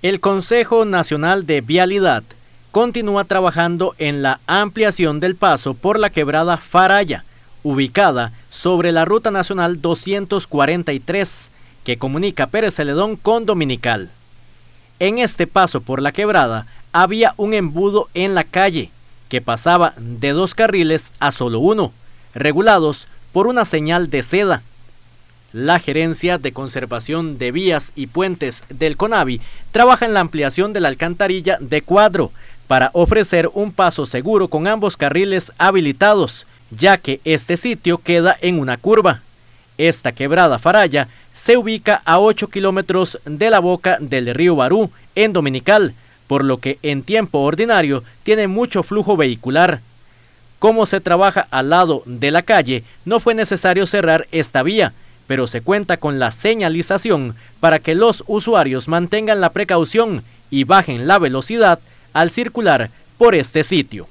El Consejo Nacional de Vialidad continúa trabajando en la ampliación del paso por la quebrada Faraya, ubicada sobre la Ruta Nacional 243, que comunica Pérez Celedón con Dominical. En este paso por la quebrada había un embudo en la calle, que pasaba de dos carriles a solo uno, regulados por una señal de seda. La Gerencia de Conservación de Vías y Puentes del CONAVI trabaja en la ampliación de la alcantarilla de cuadro para ofrecer un paso seguro con ambos carriles habilitados, ya que este sitio queda en una curva. Esta quebrada Faraya se ubica a 8 kilómetros de la boca del río Barú, en Dominical, por lo que en tiempo ordinario tiene mucho flujo vehicular. Como se trabaja al lado de la calle, no fue necesario cerrar esta vía, pero se cuenta con la señalización para que los usuarios mantengan la precaución y bajen la velocidad al circular por este sitio.